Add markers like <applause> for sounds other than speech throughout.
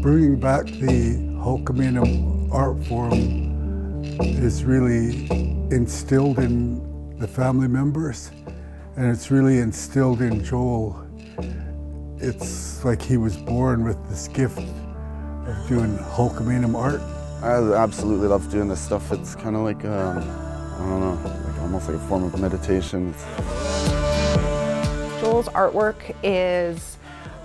Bringing back the Hul'q'umi'num' art form is really instilled in the family members and it's really instilled in Joel. It's like he was born with this gift of doing Hul'q'umi'num' art. I absolutely love doing this stuff. It's kind of like, um, I don't know, almost like a form of meditation. Joel's artwork is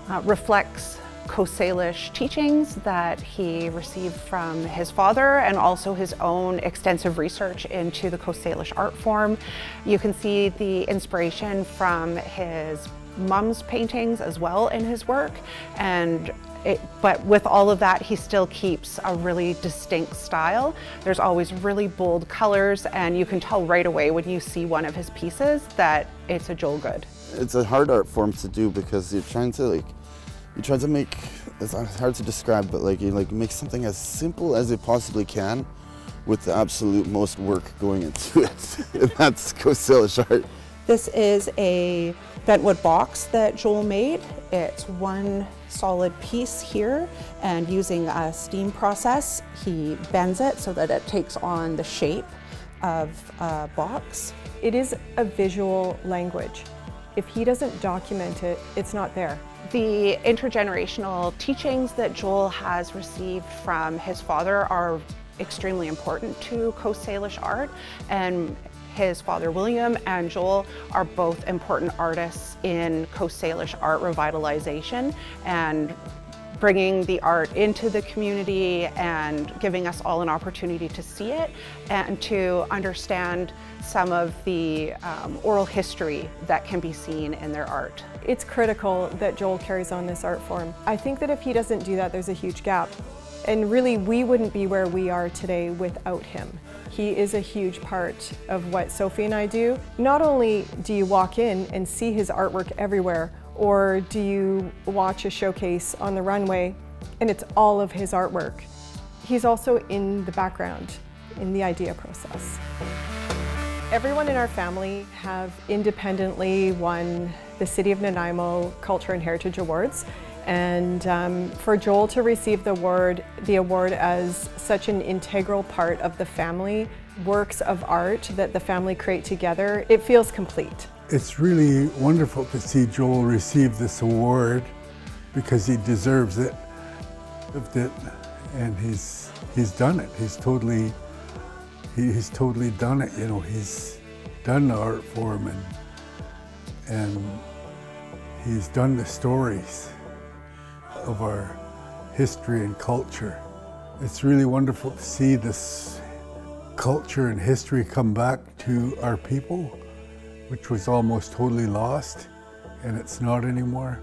uh, reflects Coast Salish teachings that he received from his father and also his own extensive research into the Coast Salish art form. You can see the inspiration from his mom's paintings as well in his work and it, but with all of that, he still keeps a really distinct style. There's always really bold colors, and you can tell right away when you see one of his pieces that it's a Joel Good. It's a hard art form to do because you're trying to like, you try to make, it's hard to describe, but like you like make something as simple as it possibly can with the absolute most work going into <laughs> it. and that's Coast Salish art. This is a bentwood box that Joel made. It's one solid piece here and using a steam process, he bends it so that it takes on the shape of a box. It is a visual language. If he doesn't document it, it's not there. The intergenerational teachings that Joel has received from his father are extremely important to Coast Salish art and his father William and Joel are both important artists in Coast Salish art revitalization and bringing the art into the community and giving us all an opportunity to see it and to understand some of the um, oral history that can be seen in their art. It's critical that Joel carries on this art form. I think that if he doesn't do that, there's a huge gap. And really, we wouldn't be where we are today without him. He is a huge part of what Sophie and I do. Not only do you walk in and see his artwork everywhere, or do you watch a showcase on the runway and it's all of his artwork. He's also in the background, in the idea process. Everyone in our family have independently won the City of Nanaimo Culture and Heritage Awards. And um, for Joel to receive the award, the award as such an integral part of the family works of art that the family create together, it feels complete. It's really wonderful to see Joel receive this award because he deserves it, lived it and he's he's done it. He's totally he, he's totally done it. You know, he's done the art form and and he's done the stories of our history and culture. It's really wonderful to see this culture and history come back to our people, which was almost totally lost, and it's not anymore.